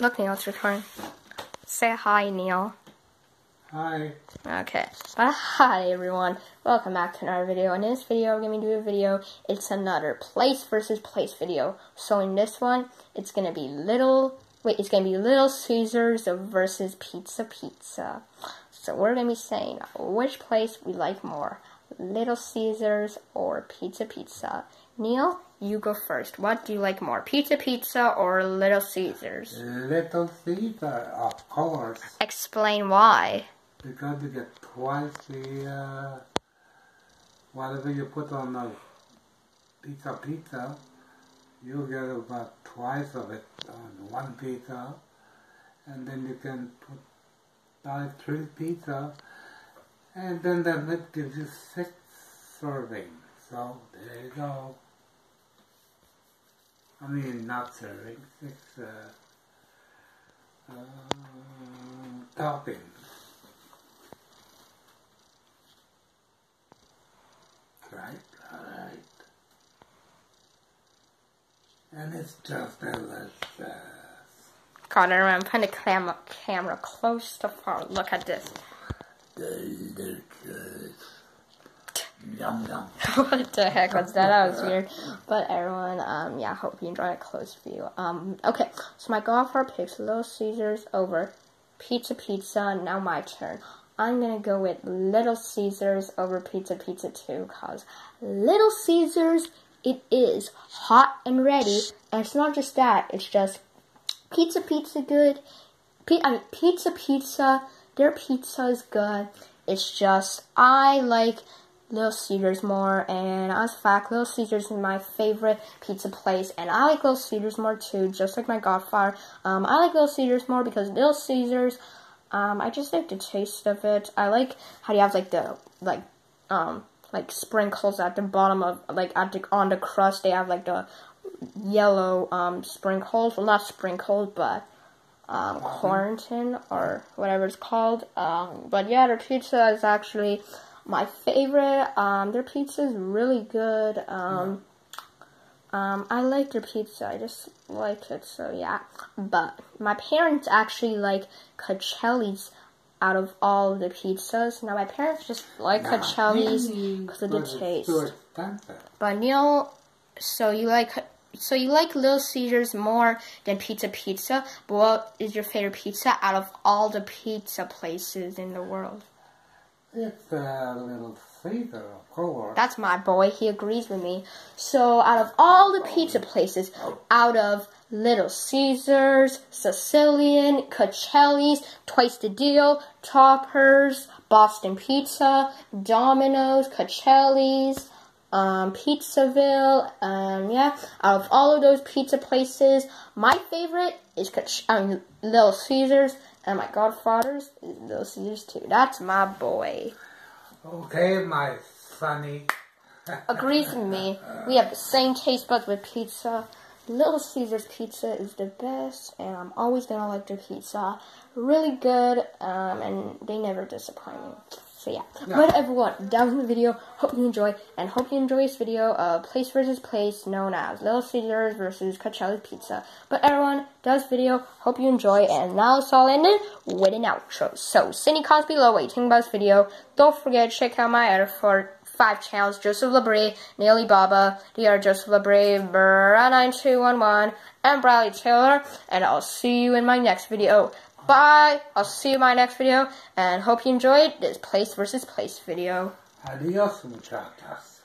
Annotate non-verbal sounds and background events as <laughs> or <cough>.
Look, Neil, it's your turn. Say hi, Neil. Hi. Okay. But hi, everyone. Welcome back to another video. In this video, we're going to do a video. It's another place versus place video. So in this one, it's going to be Little... Wait, it's going to be Little Caesars versus Pizza Pizza. So we're going to be saying which place we like more. Little Caesars or Pizza Pizza. Neil, you go first. What do you like more, Pizza Pizza or Little Caesars? Little Caesar, of course. Explain why. Because you get twice the, uh, whatever you put on the pizza pizza, you get about twice of it on one pizza. And then you can put buy three pizza, and then that gives you six servings. So there you go. I mean, not serving, six uh, uh, toppings. Right, right. And it's just delicious. God, I I'm putting the camera, camera close to far. Look at this. Yum yum. <laughs> what the heck was that? That was weird. But everyone, um, yeah, hope you enjoy a close view. Um, okay, so my golf golfer picks Little Caesars over Pizza Pizza. Now my turn. I'm gonna go with Little Caesars over Pizza Pizza too, cause Little Caesars, it is hot and ready, and it's not just that. It's just Pizza Pizza good. P- I mean, Pizza Pizza, their pizza is good. It's just I like Little Caesars more, and as a fact, Little Caesars is my favorite pizza place, and I like Little Caesars more too, just like my Godfather. Um, I like Little Caesars more because Little Caesars, um, I just like the taste of it. I like how you have like the like um like sprinkles at the bottom of like at the on the crust. They have like the yellow um sprinkles. Well, not sprinkles, but um, Quarantine or whatever it's called. Um, but yeah, their pizza is actually my favorite. Um, their pizza is really good. Um, um, I like their pizza. I just like it. So yeah. But my parents actually like Cacelli's out of all the pizzas. Now my parents just like Nah, because of the taste. But Neil, so you like so you like Little Caesars more than Pizza Pizza. But what is your favorite pizza out of all the pizza places in the world? It's a little Caesar, of course. That's my boy. He agrees with me. So out of all the pizza places, out of Little Caesars, Sicilian, Cacelli's, Twice the Deal, Toppers, Boston Pizza, Domino's, Cacelli's, um, Pizzaville, um, yeah. Out of all of those pizza places, my favorite is um, Little Caesars, and my Godfather's is Little Caesars too. That's my boy. Okay, my sonny. <laughs> agrees with me. We have the same taste buds with pizza. Little Caesars pizza is the best, and I'm always gonna like their pizza. Really good, um, and they never disappoint me. So yeah. But everyone, that was the video. Hope you enjoy, and hope you enjoy this video of place versus place, known as Little Caesars versus Cacelli's Pizza. But everyone, that was the video. Hope you enjoy, and now it's all ended with an outro. So, send any comments below what you think about this video. Don't forget to check out my other four five channels, Joseph Labrie, Neely Baba, other Joseph Labrie, Bra9211, and Bradley Taylor, and I'll see you in my next video. Bye! I'll see you in my next video, and hope you enjoyed this place versus place video. Adios, muchachos.